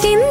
Sakin